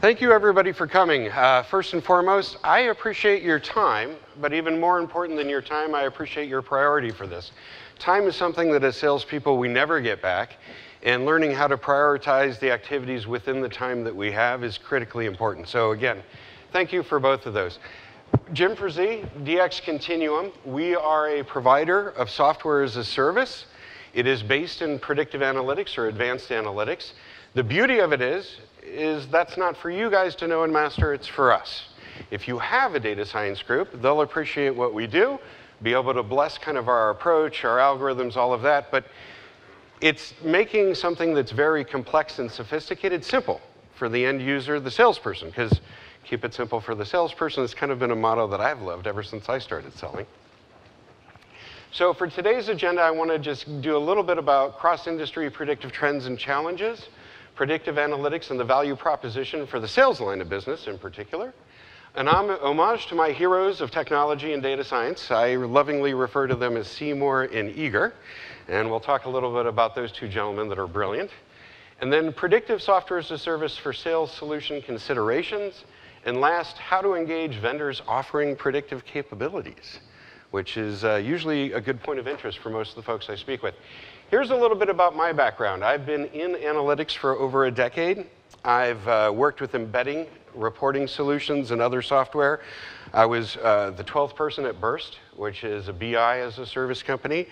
Thank you, everybody, for coming. Uh, first and foremost, I appreciate your time, but even more important than your time, I appreciate your priority for this. Time is something that as salespeople we never get back, and learning how to prioritize the activities within the time that we have is critically important. So, again, thank you for both of those. Jim Frazee, DxContinuum. We are a provider of software as a service. It is based in predictive analytics or advanced analytics. The beauty of it is, is that's not for you guys to know and master, it's for us. If you have a data science group, they'll appreciate what we do, be able to bless kind of our approach, our algorithms, all of that, but it's making something that's very complex and sophisticated simple for the end user, the salesperson, because keep it simple for the salesperson has kind of been a motto that I've loved ever since I started selling. So for today's agenda, I want to just do a little bit about cross-industry predictive trends and challenges predictive analytics and the value proposition for the sales line of business in particular. An homage to my heroes of technology and data science. I lovingly refer to them as Seymour and Igor. And we'll talk a little bit about those two gentlemen that are brilliant. And then predictive software as a service for sales solution considerations. And last, how to engage vendors offering predictive capabilities, which is uh, usually a good point of interest for most of the folks I speak with. Here's a little bit about my background. I've been in analytics for over a decade. I've uh, worked with embedding, reporting solutions, and other software. I was uh, the 12th person at Birst, which is a BI as a service company.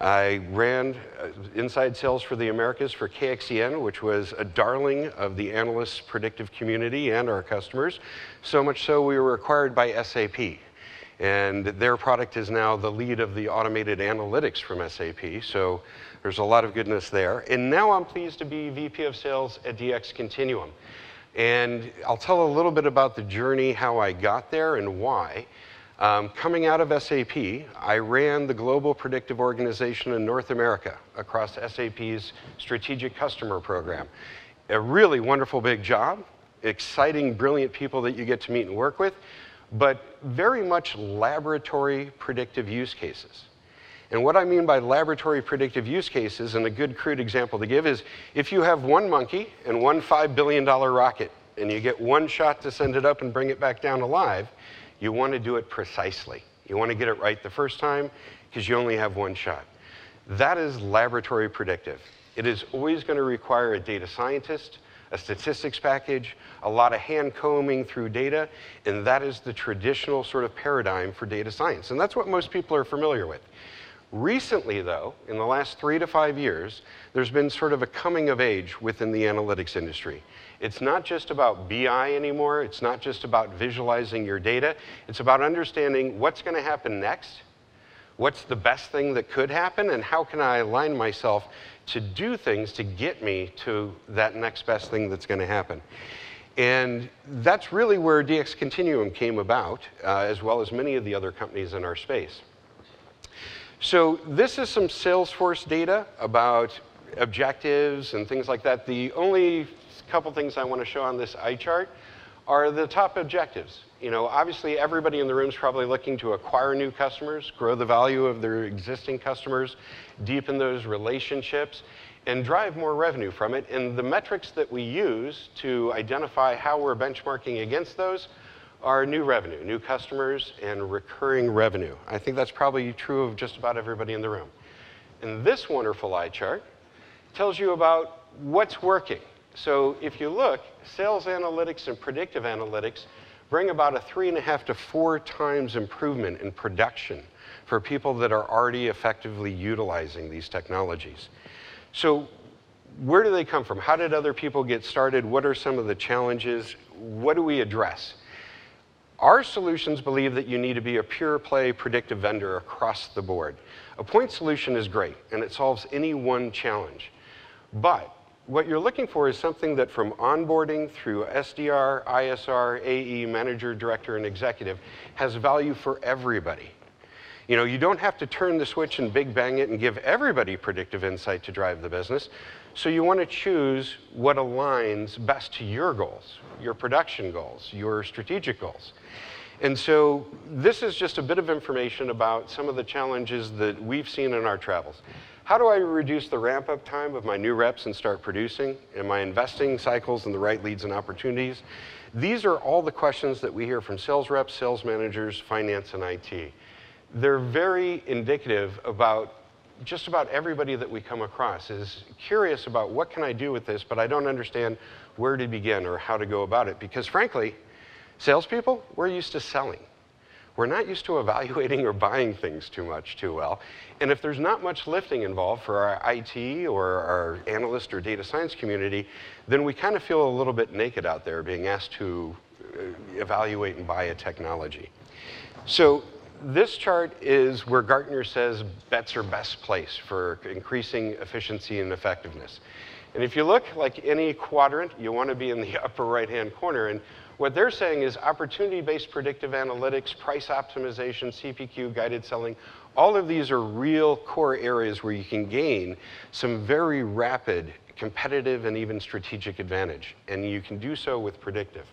I ran uh, inside sales for the Americas for KXEN, which was a darling of the analysts' predictive community and our customers. So much so we were acquired by SAP. And their product is now the lead of the automated analytics from SAP. So there's a lot of goodness there. And now I'm pleased to be VP of Sales at DxContinuum. And I'll tell a little bit about the journey, how I got there, and why. Um, coming out of SAP, I ran the global predictive organization in North America across SAP's strategic customer program. A really wonderful big job, exciting, brilliant people that you get to meet and work with, but very much laboratory predictive use cases. And what I mean by laboratory predictive use cases, and a good crude example to give is if you have one monkey and one $5 billion rocket, and you get one shot to send it up and bring it back down alive, you want to do it precisely. You want to get it right the first time because you only have one shot. That is laboratory predictive. It is always going to require a data scientist, a statistics package, a lot of hand combing through data, and that is the traditional sort of paradigm for data science. And that's what most people are familiar with. Recently, though, in the last three to five years, there's been sort of a coming of age within the analytics industry. It's not just about BI anymore, it's not just about visualizing your data, it's about understanding what's going to happen next, what's the best thing that could happen, and how can I align myself to do things to get me to that next best thing that's going to happen. And that's really where DxContinuum came about, uh, as well as many of the other companies in our space. So this is some Salesforce data about objectives and things like that. The only couple things I want to show on this eye chart are the top objectives. You know, obviously everybody in the room is probably looking to acquire new customers, grow the value of their existing customers, deepen those relationships, and drive more revenue from it. And the metrics that we use to identify how we're benchmarking against those are new revenue, new customers, and recurring revenue. I think that's probably true of just about everybody in the room. And this wonderful eye chart tells you about what's working. So if you look, sales analytics and predictive analytics bring about a three and a half to four times improvement in production for people that are already effectively utilizing these technologies. So where do they come from? How did other people get started? What are some of the challenges? What do we address? Our solutions believe that you need to be a pure play predictive vendor across the board. A point solution is great, and it solves any one challenge. But what you're looking for is something that from onboarding through SDR, ISR, AE, manager, director, and executive has value for everybody. You know, you don't have to turn the switch and big bang it and give everybody predictive insight to drive the business. So you want to choose what aligns best to your goals, your production goals, your strategic goals. And so this is just a bit of information about some of the challenges that we've seen in our travels. How do I reduce the ramp up time of my new reps and start producing? Am I investing cycles in the right leads and opportunities? These are all the questions that we hear from sales reps, sales managers, finance, and IT. They're very indicative about just about everybody that we come across is curious about what can I do with this, but I don't understand where to begin or how to go about it. Because frankly, salespeople, we're used to selling. We're not used to evaluating or buying things too much too well. And if there's not much lifting involved for our IT or our analyst or data science community, then we kind of feel a little bit naked out there being asked to uh, evaluate and buy a technology. So this chart is where Gartner says bets are best placed for increasing efficiency and effectiveness. And if you look like any quadrant, you want to be in the upper right-hand corner. And what they're saying is opportunity-based predictive analytics, price optimization, CPQ, guided selling, all of these are real core areas where you can gain some very rapid competitive and even strategic advantage. And you can do so with predictive.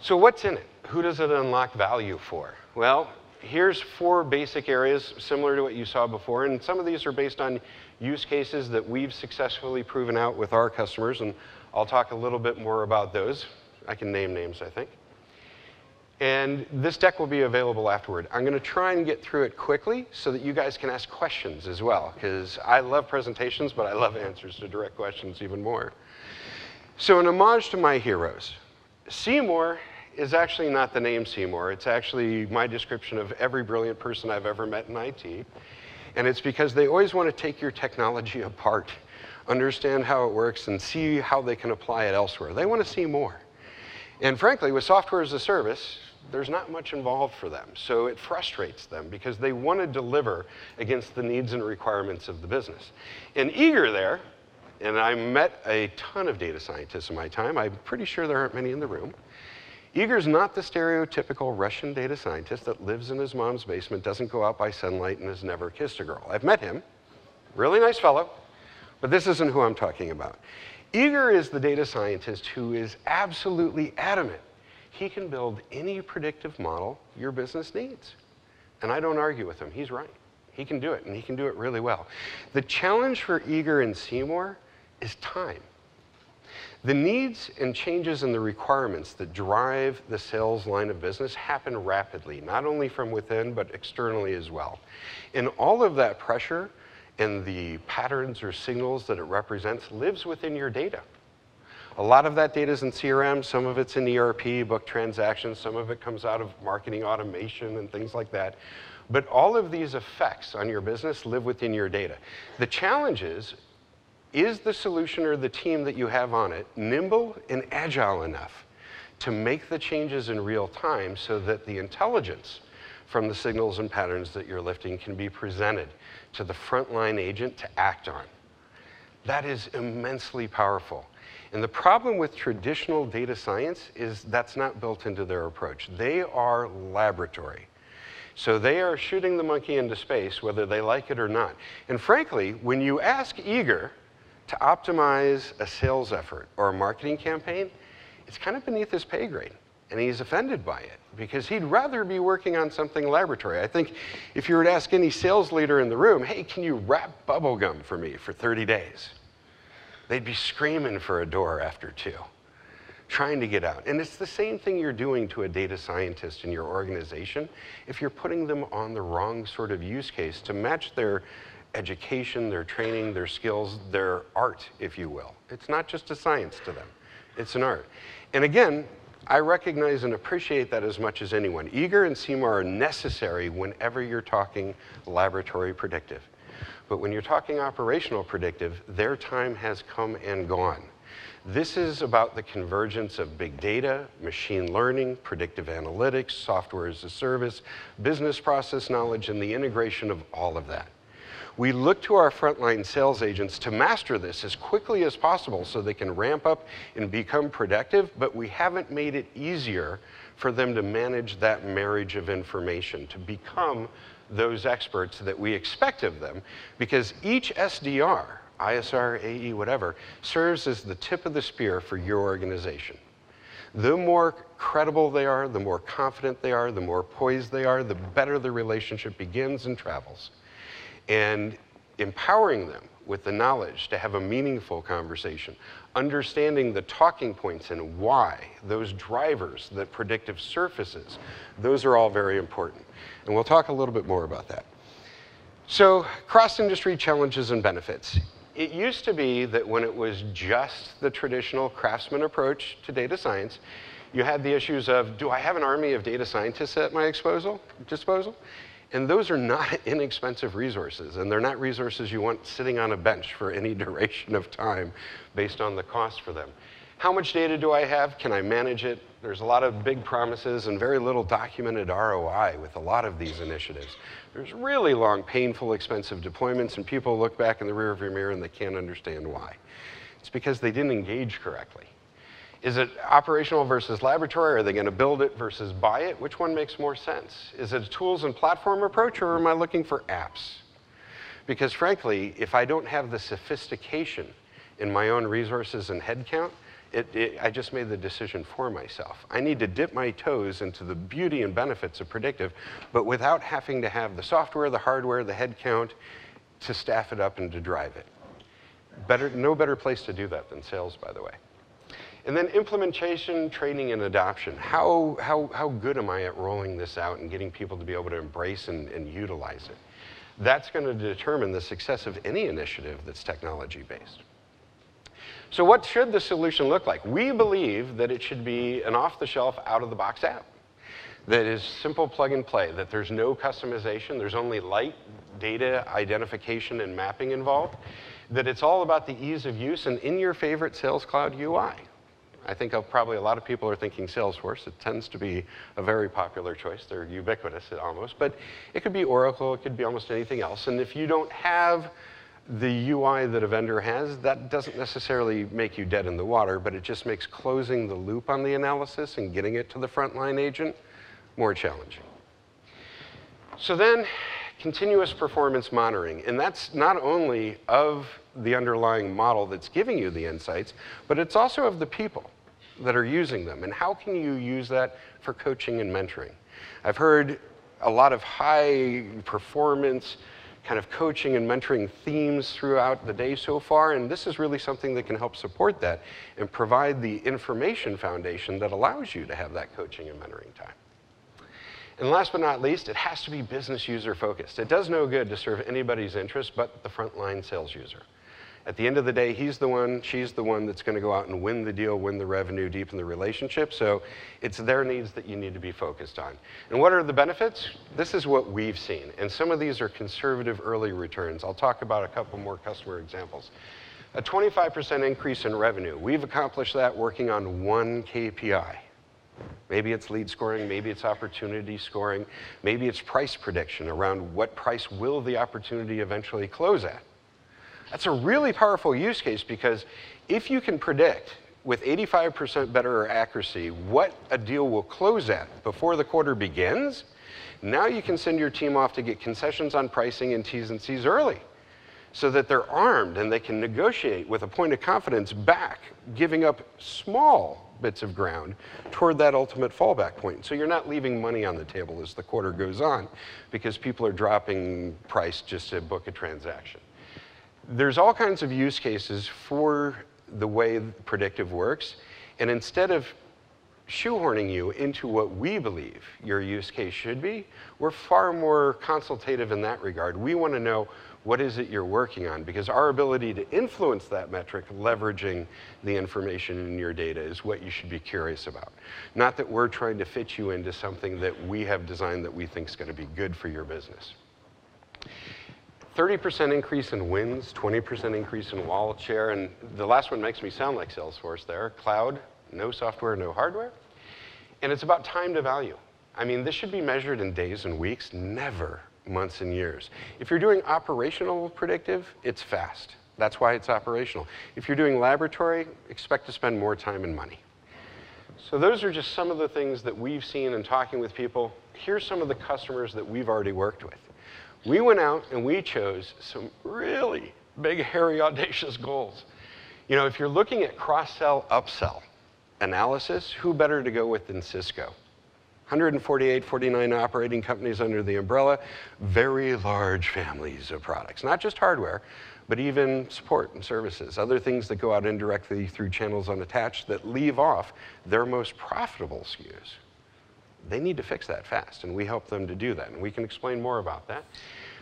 So what's in it? Who does it unlock value for? Well, here's four basic areas similar to what you saw before, and some of these are based on use cases that we've successfully proven out with our customers, and I'll talk a little bit more about those. I can name names, I think. And this deck will be available afterward. I'm going to try and get through it quickly so that you guys can ask questions as well, because I love presentations, but I love answers to direct questions even more. So, an homage to my heroes, Seymour is actually not the name Seymour. It's actually my description of every brilliant person I've ever met in IT. And it's because they always want to take your technology apart, understand how it works, and see how they can apply it elsewhere. They want to see more. And frankly, with software as a service, there's not much involved for them. So it frustrates them because they want to deliver against the needs and requirements of the business. And Igor there, and I met a ton of data scientists in my time. I'm pretty sure there aren't many in the room. Igor's not the stereotypical Russian data scientist that lives in his mom's basement, doesn't go out by sunlight, and has never kissed a girl. I've met him. Really nice fellow. But this isn't who I'm talking about. Igor is the data scientist who is absolutely adamant he can build any predictive model your business needs. And I don't argue with him. He's right. He can do it, and he can do it really well. The challenge for Igor and Seymour is time. The needs and changes in the requirements that drive the sales line of business happen rapidly, not only from within, but externally as well. And all of that pressure and the patterns or signals that it represents lives within your data. A lot of that data is in CRM, some of it's in ERP, book transactions, some of it comes out of marketing automation and things like that. But all of these effects on your business live within your data. The challenge is is the solution or the team that you have on it nimble and agile enough to make the changes in real time so that the intelligence from the signals and patterns that you're lifting can be presented to the frontline agent to act on? That is immensely powerful. And the problem with traditional data science is that's not built into their approach. They are laboratory. So they are shooting the monkey into space, whether they like it or not. And frankly, when you ask Igor to optimize a sales effort or a marketing campaign, it's kind of beneath his pay grade. And he's offended by it because he'd rather be working on something laboratory. I think if you were to ask any sales leader in the room, hey, can you wrap bubblegum for me for 30 days? They'd be screaming for a door after two, trying to get out. And it's the same thing you're doing to a data scientist in your organization if you're putting them on the wrong sort of use case to match their education, their training, their skills, their art, if you will. It's not just a science to them, it's an art. And again, I recognize and appreciate that as much as anyone. Igor and Seymour are necessary whenever you're talking laboratory predictive. But when you're talking operational predictive, their time has come and gone. This is about the convergence of big data, machine learning, predictive analytics, software as a service, business process knowledge, and the integration of all of that. We look to our frontline sales agents to master this as quickly as possible so they can ramp up and become productive, but we haven't made it easier for them to manage that marriage of information, to become those experts that we expect of them, because each SDR, ISR, AE, whatever, serves as the tip of the spear for your organization. The more credible they are, the more confident they are, the more poised they are, the better the relationship begins and travels. And empowering them with the knowledge to have a meaningful conversation, understanding the talking points and why, those drivers that predictive surfaces, those are all very important. And we'll talk a little bit more about that. So, cross industry challenges and benefits. It used to be that when it was just the traditional craftsman approach to data science, you had the issues of do I have an army of data scientists at my disposal? And those are not inexpensive resources, and they're not resources you want sitting on a bench for any duration of time based on the cost for them. How much data do I have? Can I manage it? There's a lot of big promises and very little documented ROI with a lot of these initiatives. There's really long, painful, expensive deployments, and people look back in the rearview mirror and they can't understand why. It's because they didn't engage correctly. Is it operational versus laboratory? Are they going to build it versus buy it? Which one makes more sense? Is it a tools and platform approach, or am I looking for apps? Because frankly, if I don't have the sophistication in my own resources and headcount, it, it, I just made the decision for myself. I need to dip my toes into the beauty and benefits of predictive, but without having to have the software, the hardware, the headcount to staff it up and to drive it. Better, no better place to do that than sales, by the way. And then implementation, training, and adoption. How, how, how good am I at rolling this out and getting people to be able to embrace and, and utilize it? That's going to determine the success of any initiative that's technology based. So, what should the solution look like? We believe that it should be an off the shelf, out of the box app that is simple plug and play, that there's no customization, there's only light data identification and mapping involved, that it's all about the ease of use and in your favorite Sales Cloud UI. I think probably a lot of people are thinking Salesforce. It tends to be a very popular choice. They're ubiquitous almost, but it could be Oracle, it could be almost anything else. And if you don't have the UI that a vendor has, that doesn't necessarily make you dead in the water, but it just makes closing the loop on the analysis and getting it to the frontline agent more challenging. So then, continuous performance monitoring, and that's not only of the underlying model that's giving you the insights, but it's also of the people that are using them. And how can you use that for coaching and mentoring? I've heard a lot of high performance kind of coaching and mentoring themes throughout the day so far, and this is really something that can help support that and provide the information foundation that allows you to have that coaching and mentoring time. And last but not least, it has to be business user focused. It does no good to serve anybody's interest but the frontline sales user. At the end of the day, he's the one, she's the one that's going to go out and win the deal, win the revenue, deepen the relationship. So it's their needs that you need to be focused on. And what are the benefits? This is what we've seen. And some of these are conservative early returns. I'll talk about a couple more customer examples. A 25% increase in revenue. We've accomplished that working on one KPI. Maybe it's lead scoring, maybe it's opportunity scoring, maybe it's price prediction around what price will the opportunity eventually close at. That's a really powerful use case because if you can predict with 85% better accuracy what a deal will close at before the quarter begins, now you can send your team off to get concessions on pricing and T's and C's early so that they're armed and they can negotiate with a point of confidence back, giving up small bits of ground toward that ultimate fallback point. So you're not leaving money on the table as the quarter goes on because people are dropping price just to book a transaction there's all kinds of use cases for the way predictive works. And instead of shoehorning you into what we believe your use case should be, we're far more consultative in that regard. We want to know what is it you're working on because our ability to influence that metric leveraging the information in your data is what you should be curious about. Not that we're trying to fit you into something that we have designed that we think is going to be good for your business. 30% increase in wins, 20% increase in wallet share, and the last one makes me sound like Salesforce there. Cloud, no software, no hardware. And it's about time to value. I mean, this should be measured in days and weeks, never months and years. If you're doing operational predictive, it's fast. That's why it's operational. If you're doing laboratory, expect to spend more time and money. So those are just some of the things that we've seen in talking with people. Here's some of the customers that we've already worked with. We went out and we chose some really big, hairy, audacious goals. You know, if you're looking at cross sell, upsell analysis, who better to go with than Cisco? 148, 49 operating companies under the umbrella, very large families of products, not just hardware, but even support and services, other things that go out indirectly through channels unattached that leave off their most profitable SKUs. They need to fix that fast, and we help them to do that, and we can explain more about that.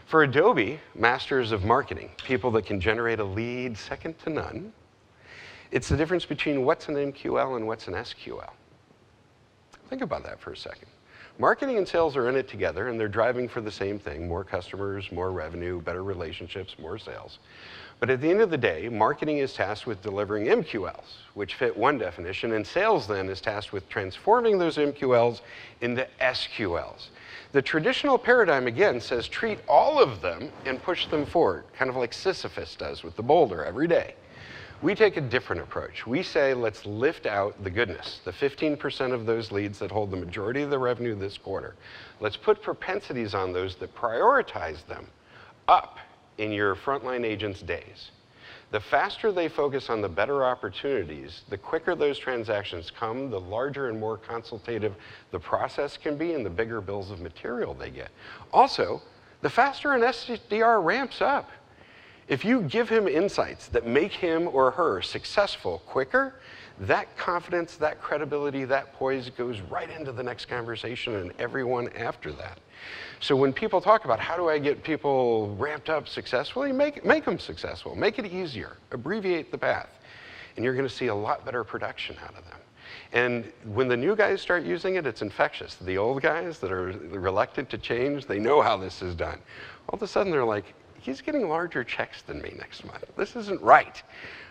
For Adobe, masters of marketing, people that can generate a lead second to none, it's the difference between what's an MQL and what's an SQL. Think about that for a second. Marketing and sales are in it together and they're driving for the same thing more customers, more revenue, better relationships, more sales. But at the end of the day, marketing is tasked with delivering MQLs, which fit one definition, and sales then is tasked with transforming those MQLs into SQLs. The traditional paradigm, again, says treat all of them and push them forward, kind of like Sisyphus does with the boulder every day. We take a different approach. We say, let's lift out the goodness, the 15% of those leads that hold the majority of the revenue this quarter. Let's put propensities on those that prioritize them up in your frontline agents' days. The faster they focus on the better opportunities, the quicker those transactions come, the larger and more consultative the process can be, and the bigger bills of material they get. Also, the faster an SDR ramps up. If you give him insights that make him or her successful quicker, that confidence, that credibility, that poise goes right into the next conversation and everyone after that. So when people talk about how do I get people ramped up successfully, make, make them successful, make it easier, abbreviate the path, and you're going to see a lot better production out of them. And when the new guys start using it, it's infectious. The old guys that are reluctant to change, they know how this is done. All of a sudden, they're like, he's getting larger checks than me next month. This isn't right.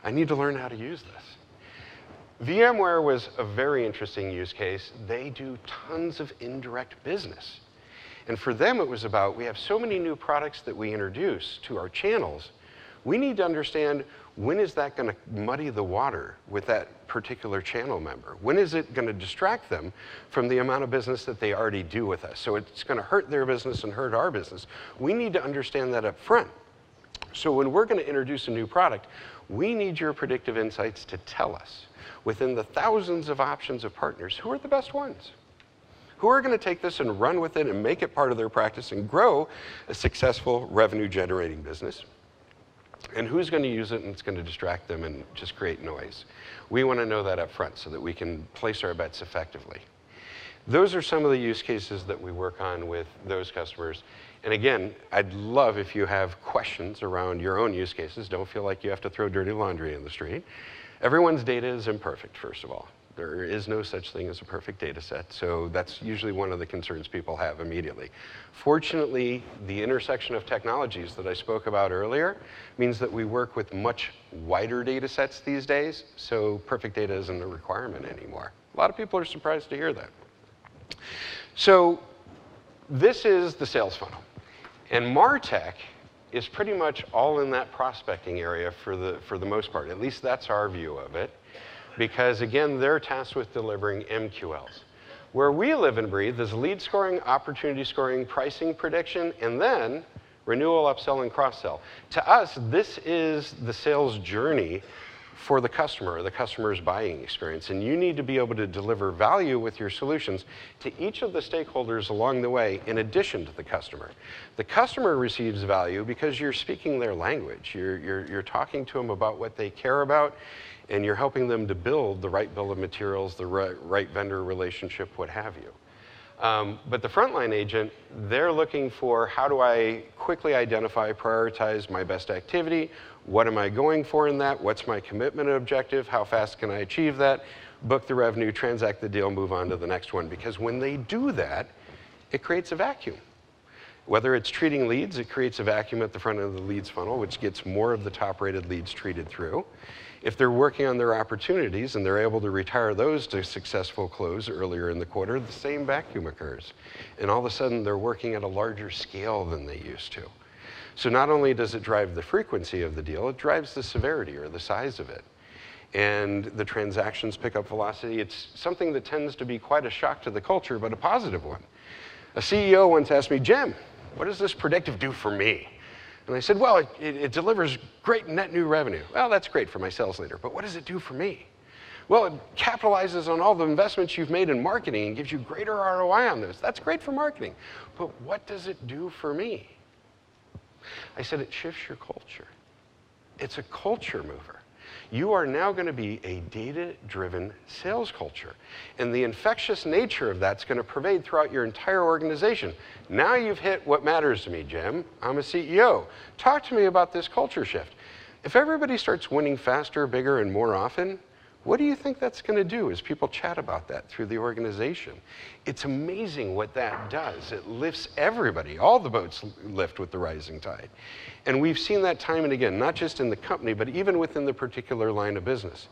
I need to learn how to use this. VMware was a very interesting use case. They do tons of indirect business. And for them, it was about we have so many new products that we introduce to our channels. We need to understand when is that going to muddy the water with that particular channel member? When is it going to distract them from the amount of business that they already do with us? So it's going to hurt their business and hurt our business. We need to understand that up front. So when we're going to introduce a new product, we need your predictive insights to tell us within the thousands of options of partners who are the best ones who are going to take this and run with it and make it part of their practice and grow a successful revenue generating business and who's going to use it and it's going to distract them and just create noise. We want to know that up front so that we can place our bets effectively. Those are some of the use cases that we work on with those customers. And again, I'd love if you have questions around your own use cases. Don't feel like you have to throw dirty laundry in the street. Everyone's data is imperfect, first of all. There is no such thing as a perfect data set, so that's usually one of the concerns people have immediately. Fortunately, the intersection of technologies that I spoke about earlier means that we work with much wider data sets these days, so perfect data isn't a requirement anymore. A lot of people are surprised to hear that. So this is the sales funnel. And MarTech is pretty much all in that prospecting area for the, for the most part. At least that's our view of it because again, they're tasked with delivering MQLs. Where we live and breathe is lead scoring, opportunity scoring, pricing prediction, and then renewal, upsell, and cross-sell. To us, this is the sales journey for the customer, the customer's buying experience. And you need to be able to deliver value with your solutions to each of the stakeholders along the way, in addition to the customer. The customer receives value because you're speaking their language. You're, you're, you're talking to them about what they care about, and you're helping them to build the right bill of materials, the right, right vendor relationship, what have you. Um, but the frontline agent, they're looking for how do I quickly identify, prioritize my best activity? What am I going for in that? What's my commitment objective? How fast can I achieve that? Book the revenue, transact the deal, move on to the next one. Because when they do that, it creates a vacuum. Whether it's treating leads, it creates a vacuum at the front of the leads funnel, which gets more of the top rated leads treated through. If they're working on their opportunities and they're able to retire those to successful close earlier in the quarter, the same vacuum occurs. And all of a sudden, they're working at a larger scale than they used to. So not only does it drive the frequency of the deal, it drives the severity or the size of it. And the transactions pick up velocity. It's something that tends to be quite a shock to the culture, but a positive one. A CEO once asked me, Jim, what does this predictive do for me? And I said, well, it, it, it delivers great net new revenue. Well, that's great for my sales leader, but what does it do for me? Well, it capitalizes on all the investments you've made in marketing and gives you greater ROI on those. That's great for marketing. But what does it do for me? I said, it shifts your culture. It's a culture mover. You are now going to be a data driven sales culture. And the infectious nature of that's going to pervade throughout your entire organization. Now you've hit what matters to me, Jim. I'm a CEO. Talk to me about this culture shift. If everybody starts winning faster, bigger, and more often, what do you think that's going to do as people chat about that through the organization? It's amazing what that does. It lifts everybody. All the boats lift with the rising tide. And we've seen that time and again, not just in the company, but even within the particular line of business.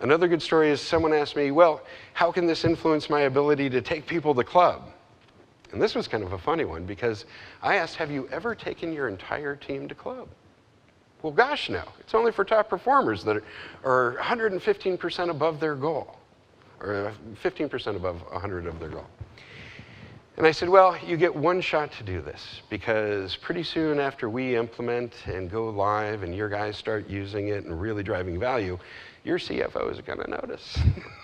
Another good story is someone asked me, Well, how can this influence my ability to take people to club? And this was kind of a funny one because I asked, Have you ever taken your entire team to club? Well, gosh, no. It's only for top performers that are 115% above their goal, or 15% above 100 of their goal. And I said, well, you get one shot to do this because pretty soon after we implement and go live and your guys start using it and really driving value, your CFO is going to notice.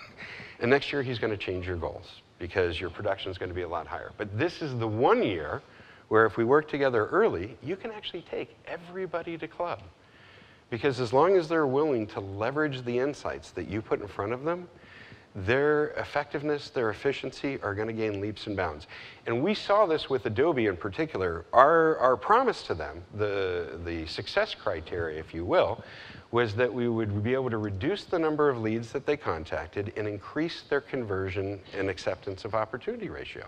and next year he's going to change your goals because your production is going to be a lot higher. But this is the one year where if we work together early, you can actually take everybody to club. Because as long as they're willing to leverage the insights that you put in front of them, their effectiveness, their efficiency are going to gain leaps and bounds. And we saw this with Adobe in particular. Our, our promise to them, the, the success criteria, if you will, was that we would be able to reduce the number of leads that they contacted and increase their conversion and acceptance of opportunity ratio.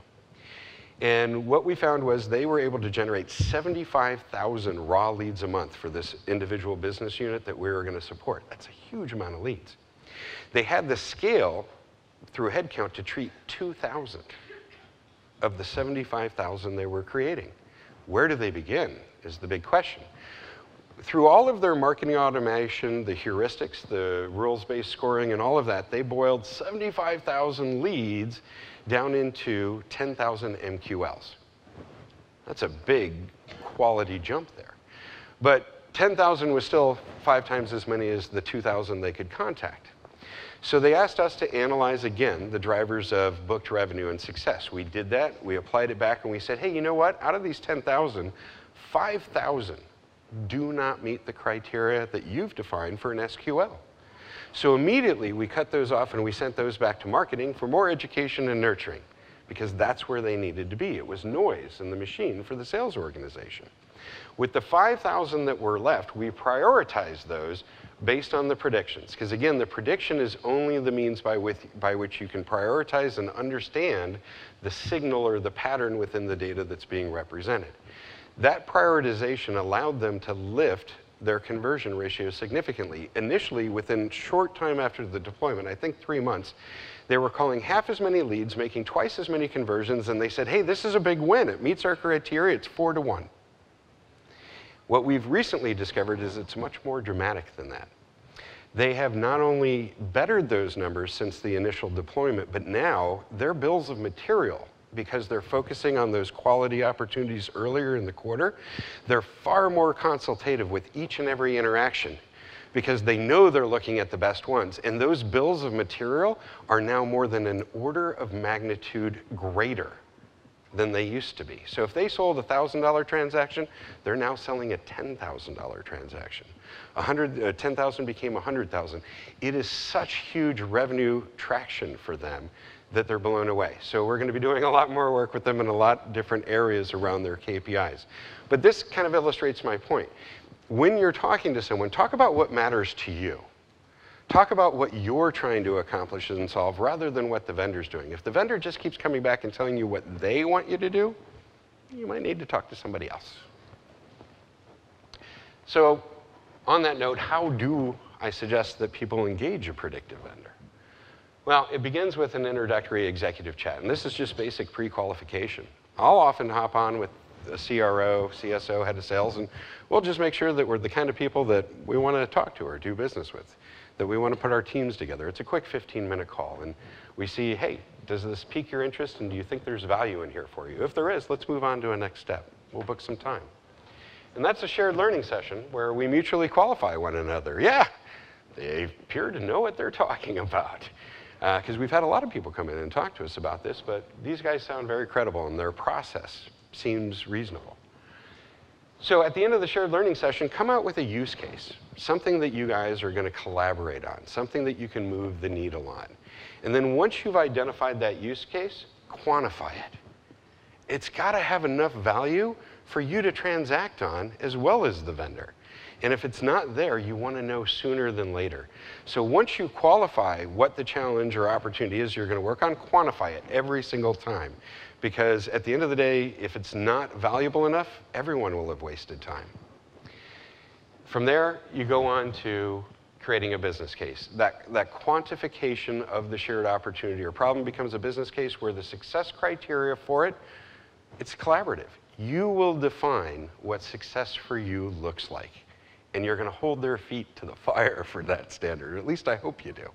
And what we found was they were able to generate 75,000 raw leads a month for this individual business unit that we were going to support. That's a huge amount of leads. They had the scale through headcount to treat 2,000 of the 75,000 they were creating. Where do they begin is the big question. Through all of their marketing automation, the heuristics, the rules-based scoring, and all of that, they boiled 75,000 leads down into 10,000 MQLs. That's a big quality jump there. But 10,000 was still five times as many as the 2,000 they could contact. So they asked us to analyze again the drivers of booked revenue and success. We did that, we applied it back, and we said, hey, you know what? Out of these 10,000, 5,000 do not meet the criteria that you've defined for an SQL. So immediately we cut those off and we sent those back to marketing for more education and nurturing because that's where they needed to be. It was noise in the machine for the sales organization. With the 5,000 that were left, we prioritized those based on the predictions. Because again, the prediction is only the means by, with, by which you can prioritize and understand the signal or the pattern within the data that's being represented. That prioritization allowed them to lift their conversion ratio significantly. Initially, within short time after the deployment, I think three months, they were calling half as many leads, making twice as many conversions, and they said, hey, this is a big win. It meets our criteria. It's four to one. What we've recently discovered is it's much more dramatic than that. They have not only bettered those numbers since the initial deployment, but now their bills of material because they're focusing on those quality opportunities earlier in the quarter. They're far more consultative with each and every interaction because they know they're looking at the best ones. And those bills of material are now more than an order of magnitude greater than they used to be. So if they sold a $1,000 transaction, they're now selling a $10,000 transaction. 100, uh, 10,000 became 100,000. It is such huge revenue traction for them that they're blown away. So we're going to be doing a lot more work with them in a lot different areas around their KPIs. But this kind of illustrates my point. When you're talking to someone, talk about what matters to you. Talk about what you're trying to accomplish and solve rather than what the vendor's doing. If the vendor just keeps coming back and telling you what they want you to do, you might need to talk to somebody else. So, on that note, how do I suggest that people engage a predictive vendor? Well, it begins with an introductory executive chat, and this is just basic pre-qualification. I'll often hop on with a CRO, CSO, head of sales, and we'll just make sure that we're the kind of people that we want to talk to or do business with, that we want to put our teams together. It's a quick 15-minute call, and we see, hey, does this pique your interest, and do you think there's value in here for you? If there is, let's move on to a next step. We'll book some time. And that's a shared learning session where we mutually qualify one another. Yeah, They appear to know what they're talking about. Because uh, we've had a lot of people come in and talk to us about this, but these guys sound very credible and their process seems reasonable. So at the end of the shared learning session, come out with a use case, something that you guys are going to collaborate on, something that you can move the needle on. And then once you've identified that use case, quantify it. It's got to have enough value for you to transact on as well as the vendor. And if it's not there, you want to know sooner than later. So once you qualify what the challenge or opportunity is you're going to work on, quantify it every single time. Because at the end of the day, if it's not valuable enough, everyone will have wasted time. From there, you go on to creating a business case. That, that quantification of the shared opportunity or problem becomes a business case where the success criteria for it, it's collaborative. You will define what success for you looks like and you're going to hold their feet to the fire for that standard. At least I hope you do.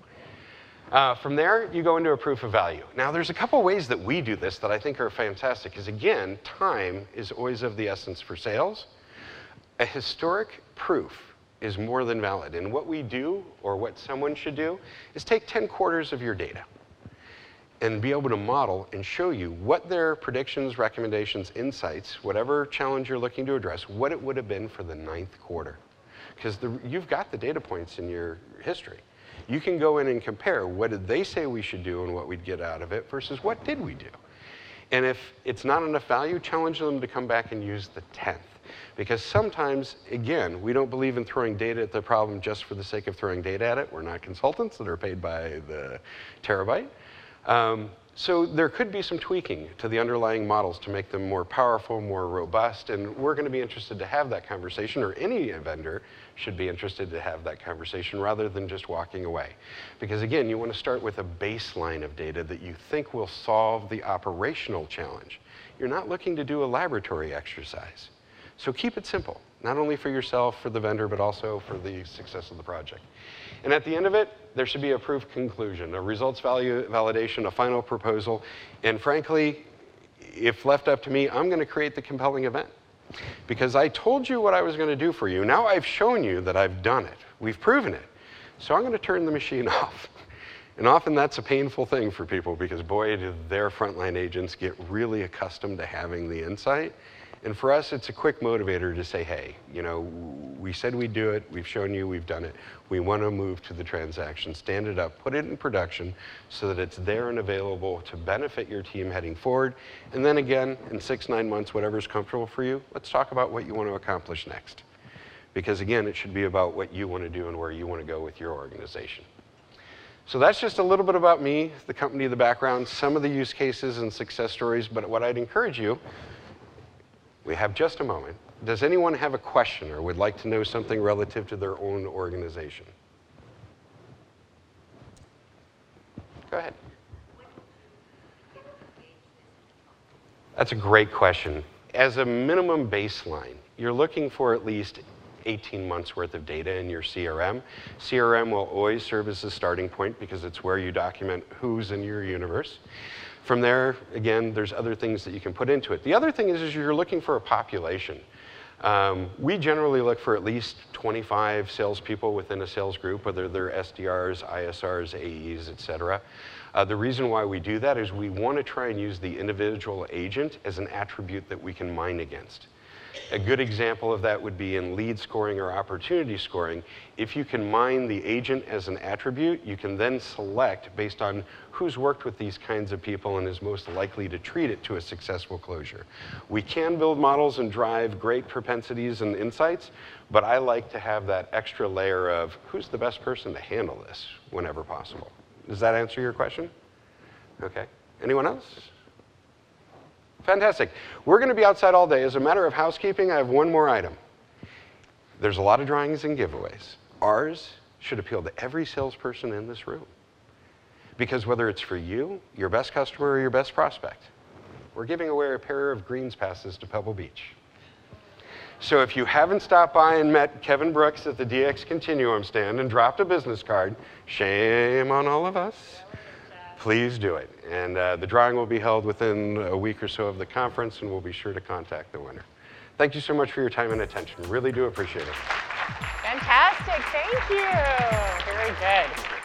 Uh, from there, you go into a proof of value. Now, there's a couple ways that we do this that I think are fantastic, because again, time is always of the essence for sales. A historic proof is more than valid. And what we do, or what someone should do, is take 10 quarters of your data and be able to model and show you what their predictions, recommendations, insights, whatever challenge you're looking to address, what it would have been for the ninth quarter because you've got the data points in your history. You can go in and compare what did they say we should do and what we'd get out of it versus what did we do. And if it's not enough value, challenge them to come back and use the 10th. Because sometimes, again, we don't believe in throwing data at the problem just for the sake of throwing data at it. We're not consultants that are paid by the terabyte. Um, so there could be some tweaking to the underlying models to make them more powerful, more robust, and we're going to be interested to have that conversation, or any vendor should be interested to have that conversation rather than just walking away. Because again, you want to start with a baseline of data that you think will solve the operational challenge. You're not looking to do a laboratory exercise. So keep it simple, not only for yourself, for the vendor, but also for the success of the project. And at the end of it, there should be a proof conclusion, a results value validation, a final proposal. And frankly, if left up to me, I'm going to create the compelling event. Because I told you what I was going to do for you. Now I've shown you that I've done it. We've proven it. So I'm going to turn the machine off. And often that's a painful thing for people because, boy, do their frontline agents get really accustomed to having the insight. And for us, it's a quick motivator to say, hey, you know, we said we'd do it, we've shown you we've done it. We want to move to the transaction, stand it up, put it in production so that it's there and available to benefit your team heading forward. And then again, in six, nine months, whatever's comfortable for you, let's talk about what you want to accomplish next. Because again, it should be about what you want to do and where you want to go with your organization. So that's just a little bit about me, the company, the background, some of the use cases and success stories. But what I'd encourage you we have just a moment. Does anyone have a question or would like to know something relative to their own organization? Go ahead. That's a great question. As a minimum baseline, you're looking for at least 18 months worth of data in your CRM. CRM will always serve as a starting point because it's where you document who's in your universe. From there, again, there's other things that you can put into it. The other thing is, is you're looking for a population. Um, we generally look for at least 25 salespeople within a sales group, whether they're SDRs, ISRs, AEs, et cetera. Uh, the reason why we do that is we want to try and use the individual agent as an attribute that we can mine against. A good example of that would be in lead scoring or opportunity scoring. If you can mine the agent as an attribute, you can then select based on who's worked with these kinds of people and is most likely to treat it to a successful closure. We can build models and drive great propensities and insights, but I like to have that extra layer of who's the best person to handle this whenever possible. Does that answer your question? Okay. Anyone else? Fantastic. We're going to be outside all day. As a matter of housekeeping, I have one more item. There's a lot of drawings and giveaways. Ours should appeal to every salesperson in this room. Because whether it's for you, your best customer, or your best prospect, we're giving away a pair of greens passes to Pebble Beach. So if you haven't stopped by and met Kevin Brooks at the DxContinuum stand and dropped a business card, shame on all of us please do it. And uh, the drawing will be held within a week or so of the conference, and we'll be sure to contact the winner. Thank you so much for your time and attention. Really do appreciate it. Fantastic. Thank you. Very good.